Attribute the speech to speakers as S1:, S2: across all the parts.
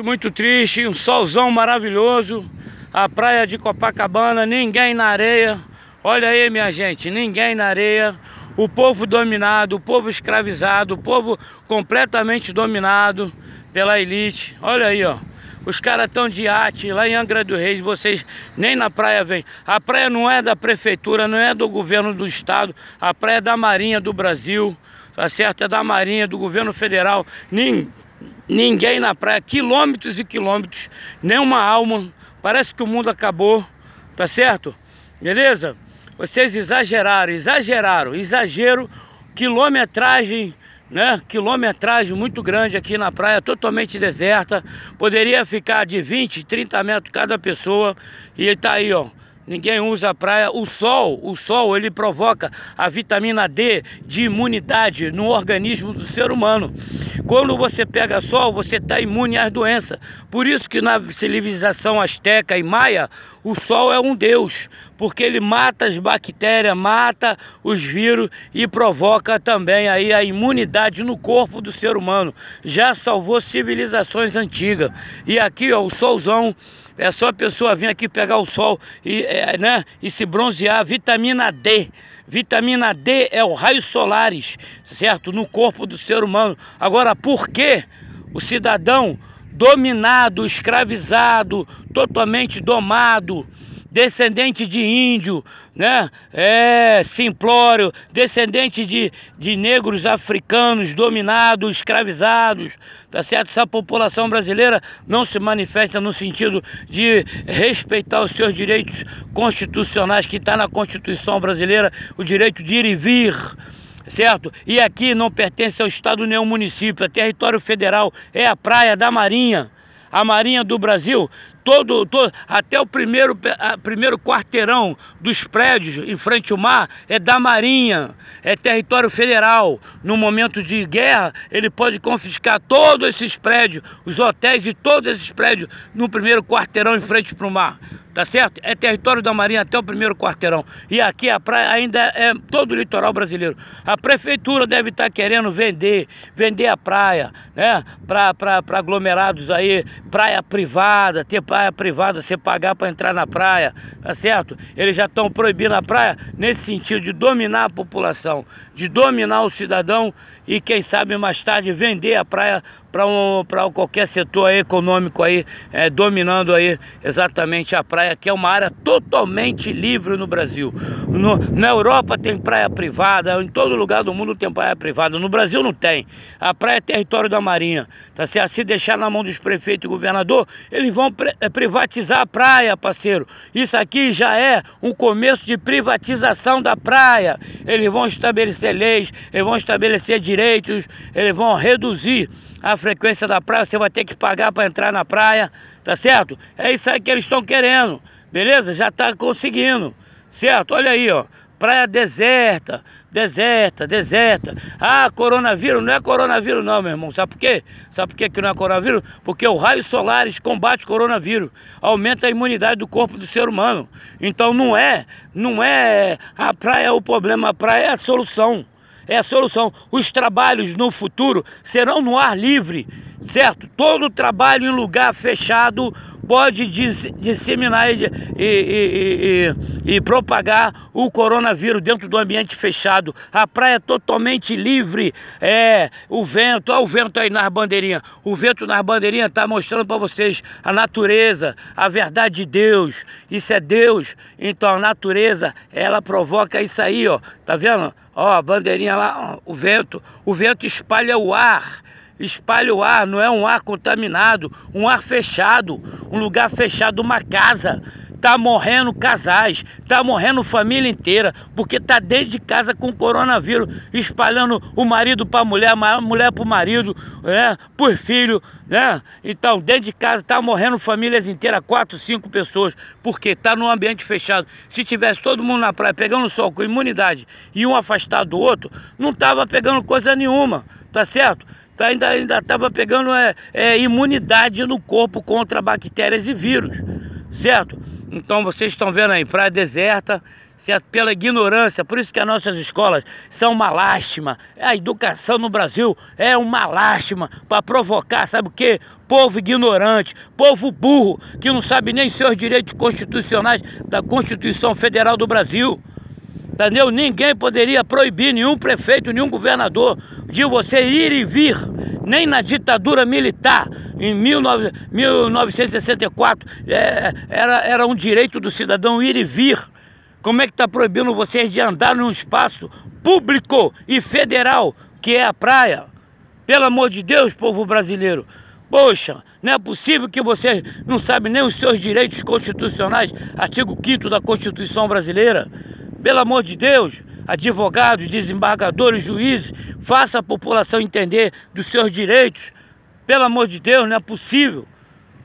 S1: Muito triste, um solzão maravilhoso, a praia de Copacabana, ninguém na areia. Olha aí, minha gente, ninguém na areia. O povo dominado, o povo escravizado, o povo completamente dominado pela elite. Olha aí, ó. Os caras estão de arte lá em Angra do Reis, vocês nem na praia vêm. A praia não é da prefeitura, não é do governo do estado, a praia é da Marinha do Brasil, tá certo? É da Marinha, do governo federal. Nem, ninguém na praia, quilômetros e quilômetros, nenhuma alma. Parece que o mundo acabou, tá certo? Beleza? Vocês exageraram, exageraram, exagero, quilometragem, né? Quilometragem muito grande aqui na praia, totalmente deserta. Poderia ficar de 20, 30 metros cada pessoa. E tá aí, ó. Ninguém usa a praia. O sol, o sol, ele provoca a vitamina D de imunidade no organismo do ser humano. Quando você pega sol, você está imune às doenças. Por isso que na civilização asteca e maia, o sol é um deus, porque ele mata as bactérias, mata os vírus e provoca também aí a imunidade no corpo do ser humano. Já salvou civilizações antigas. E aqui, ó, o solzão é só a pessoa vir aqui pegar o sol e, é, né, e se bronzear. Vitamina D. Vitamina D é o raio solares, certo? No corpo do ser humano. Agora, por que o cidadão dominado, escravizado, totalmente domado, descendente de índio, né? É, simplório, descendente de, de negros africanos dominados, escravizados, tá certo? Essa população brasileira não se manifesta no sentido de respeitar os seus direitos constitucionais que está na Constituição brasileira, o direito de ir e vir, certo? E aqui não pertence ao Estado nem ao município, é território federal, é a praia da Marinha. A Marinha do Brasil todo, todo até o primeiro, a, primeiro quarteirão dos prédios em frente ao mar é da Marinha, é território federal. No momento de guerra, ele pode confiscar todos esses prédios, os hotéis de todos esses prédios no primeiro quarteirão em frente para o mar tá certo? É território da Marinha até o primeiro quarteirão. E aqui a praia ainda é todo o litoral brasileiro. A prefeitura deve estar tá querendo vender, vender a praia, né? Para aglomerados aí, praia privada, ter praia privada, você pagar para entrar na praia, tá certo? Eles já estão proibindo a praia nesse sentido de dominar a população, de dominar o cidadão e quem sabe mais tarde vender a praia para um, qualquer setor econômico aí, é, dominando aí exatamente a praia, que é uma área totalmente livre no Brasil. No, na Europa tem praia privada, em todo lugar do mundo tem praia privada, no Brasil não tem. A praia é território da Marinha, tá certo? Se deixar na mão dos prefeitos e governador, eles vão é, privatizar a praia, parceiro. Isso aqui já é um começo de privatização da praia. Eles vão estabelecer leis, eles vão estabelecer direitos, eles vão reduzir a frequência da praia, você vai ter que pagar para entrar na praia, tá certo? É isso aí que eles estão querendo, beleza? Já está conseguindo, certo? Olha aí, ó, praia deserta, deserta, deserta. Ah, coronavírus, não é coronavírus não, meu irmão. Sabe por quê? Sabe por quê que não é coronavírus? Porque o raio solares combate o coronavírus, aumenta a imunidade do corpo do ser humano. Então não é, não é a praia é o problema, a praia é a solução é a solução. Os trabalhos no futuro serão no ar livre, certo? Todo trabalho em lugar fechado pode disseminar e, e, e, e, propagar o coronavírus dentro do ambiente fechado. A praia é totalmente livre, é o vento, olha o vento aí nas bandeirinhas. O vento nas bandeirinhas está mostrando para vocês a natureza, a verdade de Deus. Isso é Deus. Então a natureza, ela provoca isso aí, ó. Tá vendo? Ó, a bandeirinha lá, ó, o vento. O vento espalha o ar espalha o ar, não é um ar contaminado, um ar fechado, um lugar fechado, uma casa. Tá morrendo casais, tá morrendo família inteira, porque tá dentro de casa com coronavírus, espalhando o marido para a mulher, a mulher para o marido, né, por filho, né? Então, dentro de casa tá morrendo famílias inteiras, quatro, cinco pessoas, porque tá num ambiente fechado. Se tivesse todo mundo na praia pegando sol com imunidade e um afastado do outro, não tava pegando coisa nenhuma, tá certo? Tá, ainda ainda estava pegando é, é, imunidade no corpo contra bactérias e vírus, certo? Então vocês estão vendo aí, praia deserta, pela ignorância, por isso que as nossas escolas são uma lástima. A educação no Brasil é uma lástima para provocar, sabe o quê? Povo ignorante, povo burro, que não sabe nem seus direitos constitucionais da Constituição Federal do Brasil. Entendeu? Ninguém poderia proibir nenhum prefeito, nenhum governador de você ir e vir, nem na ditadura militar, em 19, 1964, é, era, era um direito do cidadão ir e vir. Como é que está proibindo vocês de andar num espaço público e federal, que é a praia? Pelo amor de Deus, povo brasileiro. Poxa, não é possível que você não sabe nem os seus direitos constitucionais, artigo 5 da Constituição Brasileira. Pelo amor de Deus, advogados, desembargadores, juízes, faça a população entender dos seus direitos. Pelo amor de Deus, não é possível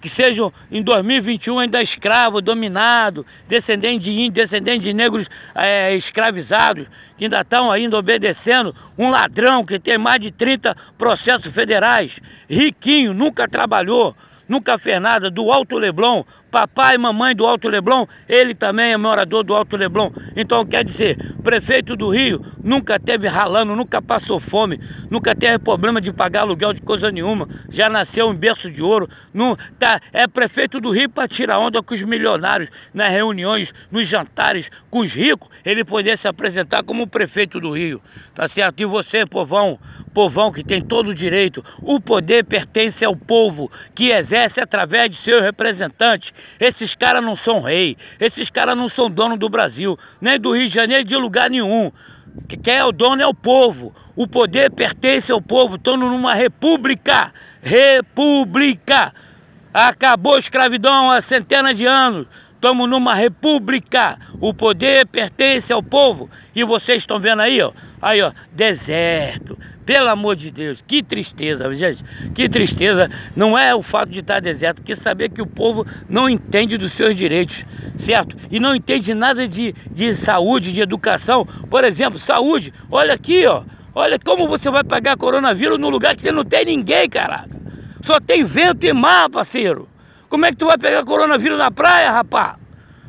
S1: que sejam em 2021 ainda escravo, dominado, descendente de índios, descendente de negros é, escravizados, que ainda estão ainda obedecendo um ladrão que tem mais de 30 processos federais, riquinho, nunca trabalhou, nunca fez nada, do Alto Leblon, papai e mamãe do Alto Leblon, ele também é morador do Alto Leblon. Então quer dizer, prefeito do Rio nunca teve ralando, nunca passou fome, nunca teve problema de pagar aluguel de coisa nenhuma, já nasceu em berço de ouro, não, tá, é prefeito do Rio para tirar onda com os milionários nas reuniões, nos jantares com os ricos, ele poder se apresentar como prefeito do Rio, tá certo? E você, povão, povão que tem todo o direito, o poder pertence ao povo que exerce através de seus representantes esses caras não são rei, esses caras não são dono do Brasil, nem do Rio de Janeiro, de lugar nenhum. Quem é o dono é o povo. O poder pertence ao povo. Estamos numa república. República. Acabou a escravidão há centenas de anos. Estamos numa república. O poder pertence ao povo. E vocês estão vendo aí, ó. Aí, ó, deserto. Pelo amor de Deus, que tristeza, gente. Que tristeza. Não é o fato de estar deserto, que saber que o povo não entende dos seus direitos, certo? E não entende nada de, de saúde, de educação. Por exemplo, saúde. Olha aqui, ó. Olha como você vai pagar coronavírus no lugar que não tem ninguém, caraca. Só tem vento e mar, parceiro. Como é que tu vai pegar coronavírus na praia, rapá?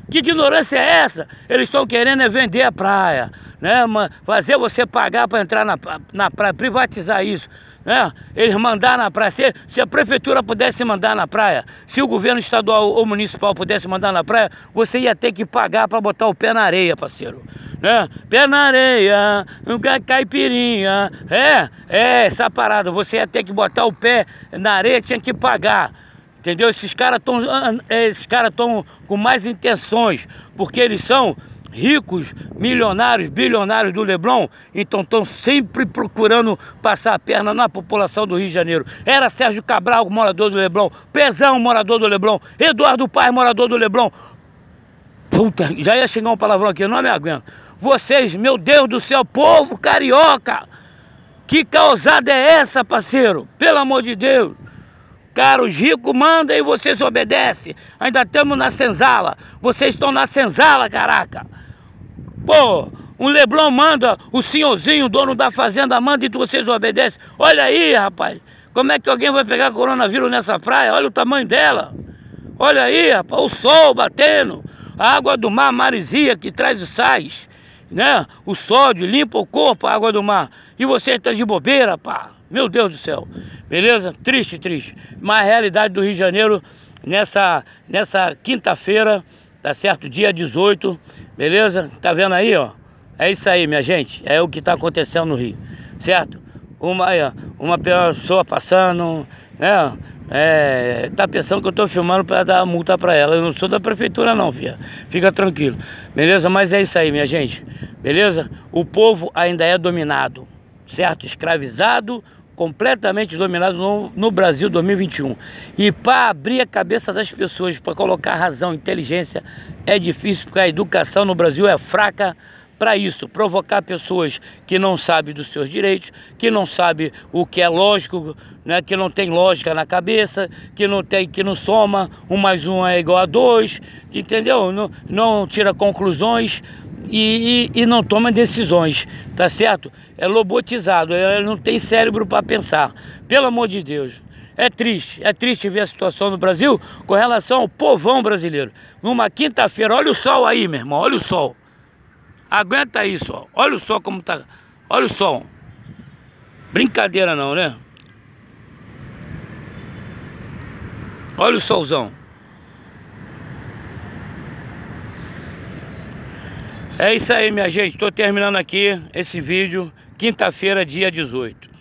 S1: Que ignorância é essa? Eles estão querendo é vender a praia né, fazer você pagar para entrar na, na praia, privatizar isso. Né? Eles mandaram na praia. Se, se, a prefeitura pudesse mandar na praia, se o governo estadual ou municipal pudesse mandar na praia, você ia ter que pagar para botar o pé na areia, parceiro. Né? Pé na areia, caipirinha. É, é essa parada. Você ia ter que botar o pé na areia, tinha que pagar. Entendeu? Esses caras estão esses cara com mais intenções, porque eles são ricos, milionários, bilionários do Leblon, então estão sempre procurando passar a perna na população do Rio de Janeiro. Era Sérgio Cabral, morador do Leblon, Pezão, morador do Leblon, Eduardo Paz, morador do Leblon. Puta, já ia chegar um palavrão aqui, não me aguento. Vocês, meu Deus do céu, povo carioca, que causada é essa, parceiro? Pelo amor de Deus. Cara, os ricos mandam e vocês obedecem. Ainda estamos na senzala. Vocês estão na senzala, caraca. Pô, um Leblon manda, o senhorzinho, o dono da fazenda, manda e vocês obedecem. Olha aí, rapaz. Como é que alguém vai pegar coronavírus nessa praia? Olha o tamanho dela. Olha aí, rapaz, o sol batendo. A água do mar marisia que traz os sais, né? O sódio limpa o corpo, a água do mar. E você está de bobeira, pá. Meu Deus do céu. Beleza? Triste, triste. Mas a realidade do Rio de Janeiro nessa, nessa quinta-feira tá certo? Dia 18, beleza? Tá vendo aí, ó? É isso aí, minha gente. É o que tá acontecendo no Rio, certo? Uma, uma pessoa passando, né? É, tá pensando que eu tô filmando para dar multa para ela. Eu não sou da prefeitura não, filha. Fica tranquilo. Beleza? Mas é isso aí, minha gente. Beleza? O povo ainda é dominado, certo? Escravizado, completamente dominado no, no Brasil 2021. E para abrir a cabeça das pessoas, para colocar razão, inteligência, é difícil, porque a educação no Brasil é fraca para isso, provocar pessoas que não sabem dos seus direitos, que não sabem o que é lógico, né, que não tem lógica na cabeça, que não tem, que não soma, um mais um é igual a dois, entendeu? Não, não tira conclusões e, e, e não toma decisões, tá certo? É lobotizado, ele não tem cérebro para pensar. Pelo amor de Deus. É triste, é triste ver a situação no Brasil com relação ao povão brasileiro. Numa quinta-feira, olha o sol aí, meu irmão, olha o sol. Aguenta isso, ó. Olha o sol como tá. Olha o sol. Brincadeira não, né? Olha o solzão. É isso aí, minha gente. Estou terminando aqui esse vídeo. Quinta-feira, dia 18.